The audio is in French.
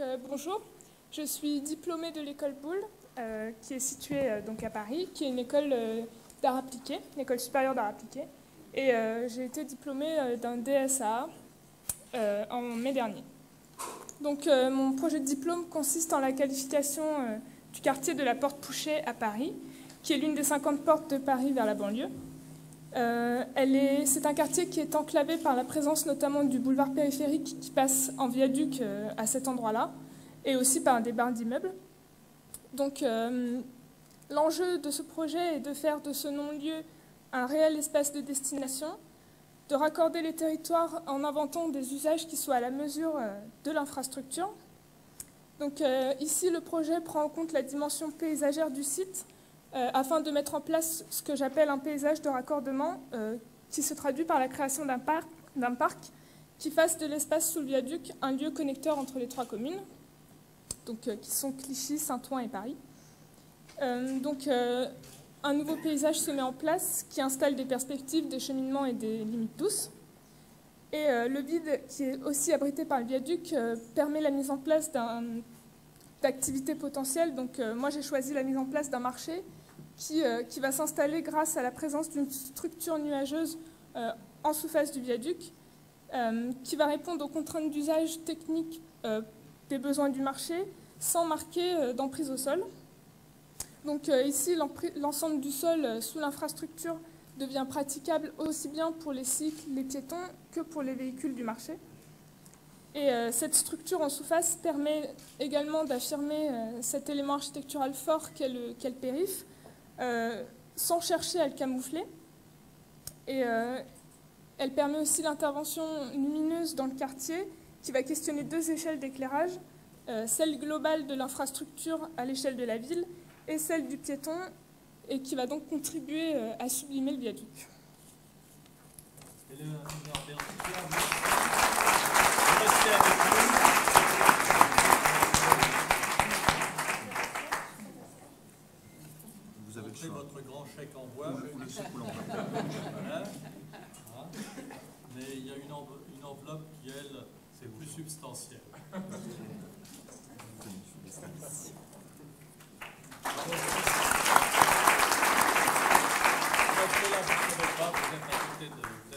Euh, bonjour, je suis diplômée de l'école Boulle, euh, qui est située euh, à Paris, qui est une école d'art appliqué, une école supérieure d'art appliqué. Et j'ai été diplômée d'un DSA en mai dernier. Donc, mon projet de diplôme consiste en la qualification du quartier de la Porte Pouchet à Paris, qui est l'une des 50 portes de Paris vers la banlieue. C'est un quartier qui est enclavé par la présence notamment du boulevard périphérique qui passe en viaduc à cet endroit-là, et aussi par des barres d'immeubles. Donc euh, l'enjeu de ce projet est de faire de ce non-lieu un réel espace de destination, de raccorder les territoires en inventant des usages qui soient à la mesure euh, de l'infrastructure. Donc euh, ici, le projet prend en compte la dimension paysagère du site afin de mettre en place ce que j'appelle un paysage de raccordement qui se traduit par la création d'un parc, parc qui fasse de l'espace sous le viaduc un lieu connecteur entre les trois communes donc, euh, qui sont Clichy, Saint-Ouen et Paris. Euh, donc, euh, un nouveau paysage se met en place qui installe des perspectives, des cheminements et des limites douces. Et le vide, qui est aussi abrité par le viaduc, permet la mise en place d'activités potentielles. Donc, moi, j'ai choisi la mise en place d'un marché qui, qui va s'installer grâce à la présence d'une structure nuageuse en sous-face du viaduc, qui va répondre aux contraintes d'usage technique des besoins du marché sans marquer euh, d'emprise au sol. Donc euh, ici, l'ensemble du sol euh, sous l'infrastructure devient praticable aussi bien pour les cycles, les piétons, que pour les véhicules du marché. Et cette structure en sous-face permet également d'affirmer cet élément architectural fort qu'est le, périph', sans chercher à le camoufler. Et elle permet aussi l'intervention lumineuse dans le quartier qui va questionner deux échelles d'éclairage, euh, celle globale de l'infrastructure à l'échelle de la ville et celle du piéton, et qui va donc contribuer euh, à sublimer le viaduc. votre grand chèque en bois. Hein hein Mais il y a une, enveloppe, qui, elle, c'est plus substantiel.